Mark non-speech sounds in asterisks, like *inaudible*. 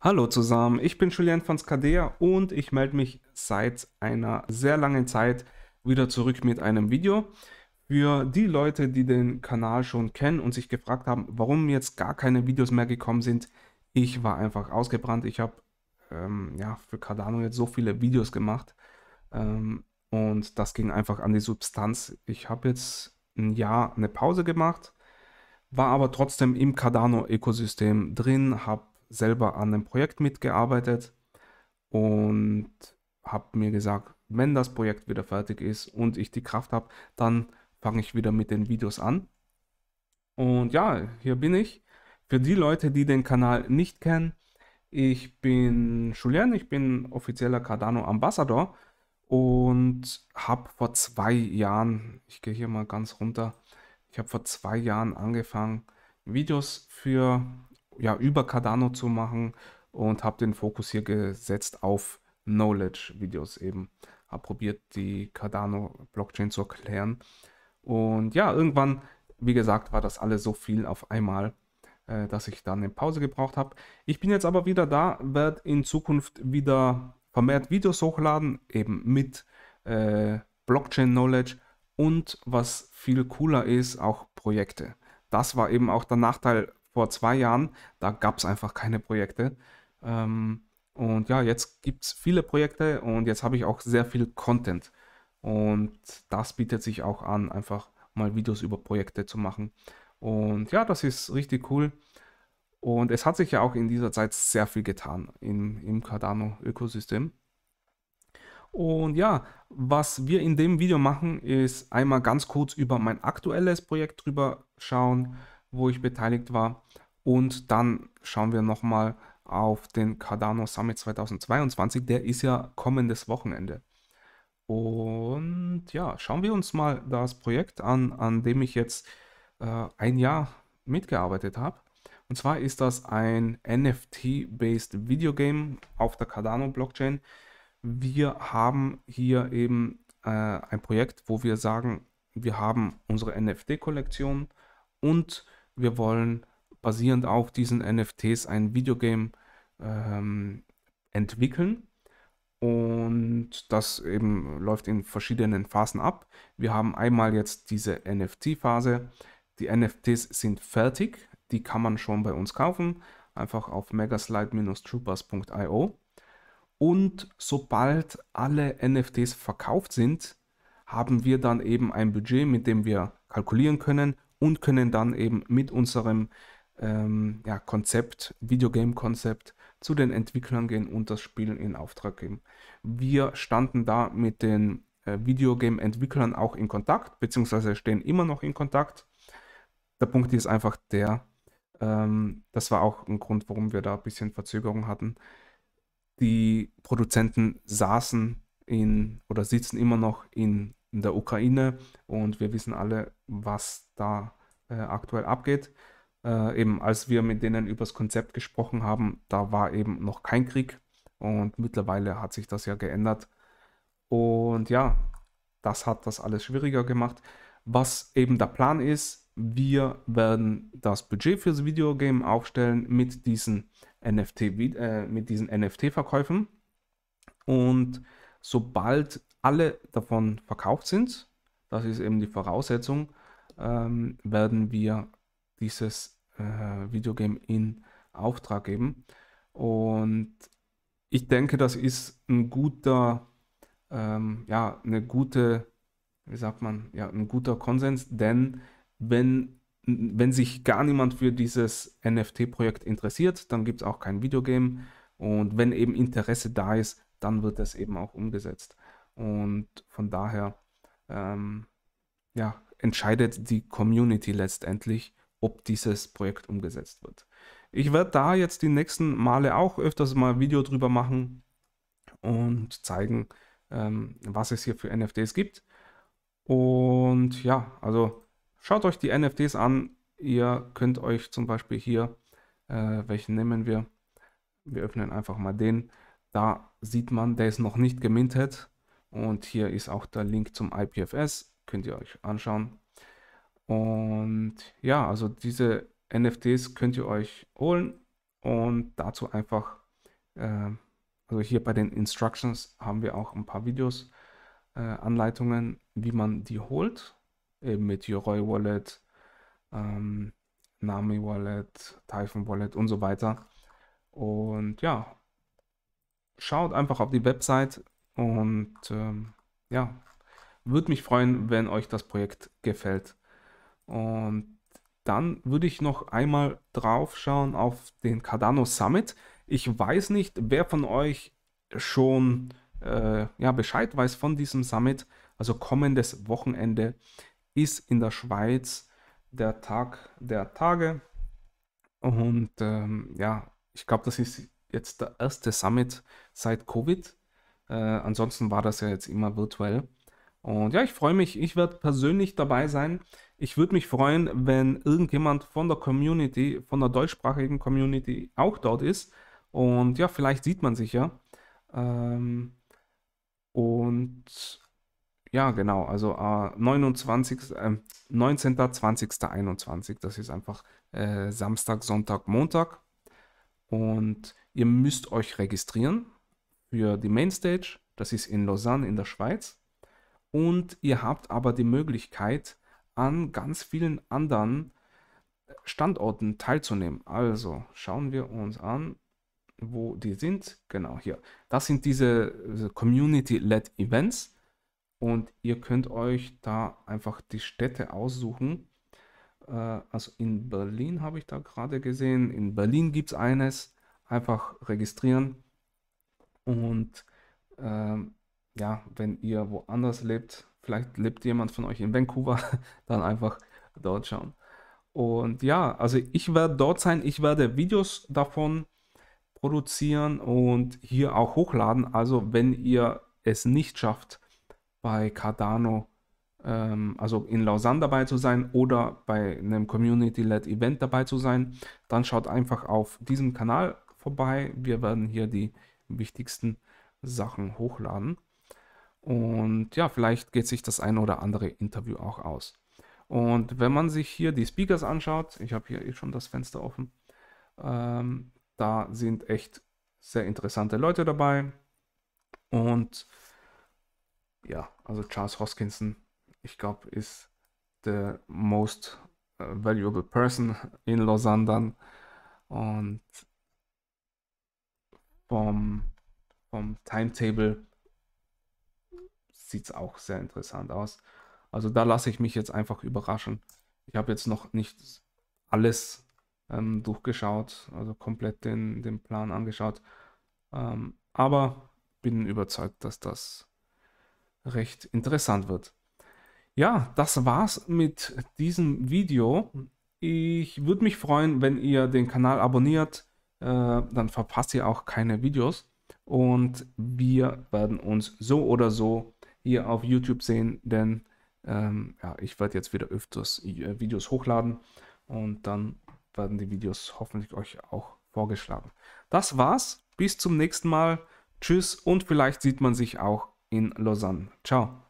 Hallo zusammen, ich bin Julian von Skadea und ich melde mich seit einer sehr langen Zeit wieder zurück mit einem Video. Für die Leute, die den Kanal schon kennen und sich gefragt haben, warum jetzt gar keine Videos mehr gekommen sind, ich war einfach ausgebrannt. Ich habe ähm, ja, für Cardano jetzt so viele Videos gemacht ähm, und das ging einfach an die Substanz. Ich habe jetzt ein Jahr eine Pause gemacht, war aber trotzdem im Cardano-Ökosystem drin, habe selber an einem Projekt mitgearbeitet und habe mir gesagt, wenn das Projekt wieder fertig ist und ich die Kraft habe, dann fange ich wieder mit den Videos an. Und ja, hier bin ich. Für die Leute, die den Kanal nicht kennen, ich bin Julian, ich bin offizieller Cardano Ambassador und habe vor zwei Jahren, ich gehe hier mal ganz runter, ich habe vor zwei Jahren angefangen, Videos für ja, über Cardano zu machen und habe den Fokus hier gesetzt auf Knowledge-Videos eben. Habe probiert, die Cardano-Blockchain zu erklären. Und ja, irgendwann, wie gesagt, war das alles so viel auf einmal, äh, dass ich dann eine Pause gebraucht habe. Ich bin jetzt aber wieder da, werde in Zukunft wieder vermehrt Videos hochladen, eben mit äh, Blockchain-Knowledge und was viel cooler ist, auch Projekte. Das war eben auch der Nachteil vor zwei Jahren, da gab es einfach keine Projekte. Ähm, und ja, jetzt gibt es viele Projekte und jetzt habe ich auch sehr viel Content. Und das bietet sich auch an, einfach mal Videos über Projekte zu machen. Und ja, das ist richtig cool. Und es hat sich ja auch in dieser Zeit sehr viel getan im, im Cardano-Ökosystem. Und ja, was wir in dem Video machen, ist einmal ganz kurz über mein aktuelles Projekt drüber schauen, wo ich beteiligt war. Und dann schauen wir nochmal auf den Cardano Summit 2022. Der ist ja kommendes Wochenende. Und ja, schauen wir uns mal das Projekt an, an dem ich jetzt äh, ein Jahr mitgearbeitet habe. Und zwar ist das ein NFT-based Videogame auf der Cardano Blockchain. Wir haben hier eben äh, ein Projekt, wo wir sagen, wir haben unsere NFT-Kollektion und wir wollen basierend auf diesen NFTs ein Videogame ähm, entwickeln. Und das eben läuft in verschiedenen Phasen ab. Wir haben einmal jetzt diese NFT-Phase. Die NFTs sind fertig. Die kann man schon bei uns kaufen. Einfach auf megaslide-troopers.io. Und sobald alle NFTs verkauft sind, haben wir dann eben ein Budget, mit dem wir kalkulieren können und können dann eben mit unserem ähm, ja, Konzept, Videogame-Konzept zu den Entwicklern gehen und das Spiel in Auftrag geben. Wir standen da mit den äh, Videogame-Entwicklern auch in Kontakt, beziehungsweise stehen immer noch in Kontakt. Der Punkt ist einfach der, ähm, das war auch ein Grund, warum wir da ein bisschen Verzögerung hatten. Die Produzenten saßen in oder sitzen immer noch in in der Ukraine und wir wissen alle, was da äh, aktuell abgeht. Äh, eben als wir mit denen über das Konzept gesprochen haben, da war eben noch kein Krieg und mittlerweile hat sich das ja geändert. Und ja, das hat das alles schwieriger gemacht. Was eben der Plan ist, wir werden das Budget fürs Videogame aufstellen mit diesen NFT, äh, mit diesen NFT-Verkäufen. Und sobald alle davon verkauft sind, das ist eben die Voraussetzung, ähm, werden wir dieses äh, Videogame in Auftrag geben. Und ich denke, das ist ein guter, ähm, ja, eine gute, wie sagt man, ja, ein guter Konsens, denn wenn, wenn sich gar niemand für dieses NFT-Projekt interessiert, dann gibt es auch kein Videogame. Und wenn eben Interesse da ist, dann wird es eben auch umgesetzt. Und von daher ähm, ja, entscheidet die Community letztendlich, ob dieses Projekt umgesetzt wird. Ich werde da jetzt die nächsten Male auch öfters mal Video drüber machen und zeigen, ähm, was es hier für NFTs gibt. Und ja, also schaut euch die NFTs an. Ihr könnt euch zum Beispiel hier, äh, welchen nehmen wir? Wir öffnen einfach mal den. Da sieht man, der ist noch nicht gemintet. Und hier ist auch der Link zum IPFS, könnt ihr euch anschauen. Und ja, also diese NFTs könnt ihr euch holen und dazu einfach äh, also hier bei den Instructions haben wir auch ein paar Videos, äh, Anleitungen, wie man die holt, eben mit Yoroi Wallet, ähm, Nami Wallet, Typhon Wallet und so weiter. Und ja, schaut einfach auf die Website und ähm, ja, würde mich freuen, wenn euch das Projekt gefällt. Und dann würde ich noch einmal drauf schauen auf den Cardano Summit. Ich weiß nicht, wer von euch schon äh, ja, Bescheid weiß von diesem Summit. Also kommendes Wochenende ist in der Schweiz der Tag der Tage. Und ähm, ja, ich glaube, das ist jetzt der erste Summit seit Covid. Äh, ansonsten war das ja jetzt immer virtuell. Und ja, ich freue mich, ich werde persönlich dabei sein. Ich würde mich freuen, wenn irgendjemand von der Community, von der deutschsprachigen Community auch dort ist. Und ja, vielleicht sieht man sich ja. Ähm, und ja, genau, also äh, 29, äh, 19., 20., 21. Das ist einfach äh, Samstag, Sonntag, Montag. Und ihr müsst euch registrieren für die Mainstage. Das ist in Lausanne in der Schweiz. Und ihr habt aber die Möglichkeit, an ganz vielen anderen Standorten teilzunehmen. Also schauen wir uns an, wo die sind. Genau hier. Das sind diese Community-led Events. Und ihr könnt euch da einfach die Städte aussuchen. Äh, also in Berlin habe ich da gerade gesehen. In Berlin gibt es eines. Einfach registrieren. Und ähm, ja, wenn ihr woanders lebt, vielleicht lebt jemand von euch in Vancouver, *laughs* dann einfach dort schauen. Und ja, also ich werde dort sein. Ich werde Videos davon produzieren und hier auch hochladen. Also wenn ihr es nicht schafft, bei Cardano, also in Lausanne dabei zu sein oder bei einem Community-led Event dabei zu sein, dann schaut einfach auf diesem Kanal vorbei. Wir werden hier die wichtigsten Sachen hochladen. Und ja, vielleicht geht sich das ein oder andere Interview auch aus. Und wenn man sich hier die Speakers anschaut, ich habe hier eh schon das Fenster offen, ähm, da sind echt sehr interessante Leute dabei. Und ja, also Charles Hoskinson, ich glaube, ist the most uh, valuable person in Lausanne dann. Und vom, vom Timetable sieht es auch sehr interessant aus. Also da lasse ich mich jetzt einfach überraschen. Ich habe jetzt noch nicht alles ähm, durchgeschaut, also komplett den, den Plan angeschaut. Ähm, aber bin überzeugt, dass das recht interessant wird. Ja, das war's mit diesem Video. Ich würde mich freuen, wenn ihr den Kanal abonniert, äh, dann verpasst ihr auch keine Videos. Und wir werden uns so oder so hier auf YouTube sehen, denn ähm, ja, ich werde jetzt wieder öfters äh, Videos hochladen und dann werden die Videos hoffentlich euch auch vorgeschlagen. Das war's. Bis zum nächsten Mal. Tschüss und vielleicht sieht man sich auch in Lausanne. Ciao.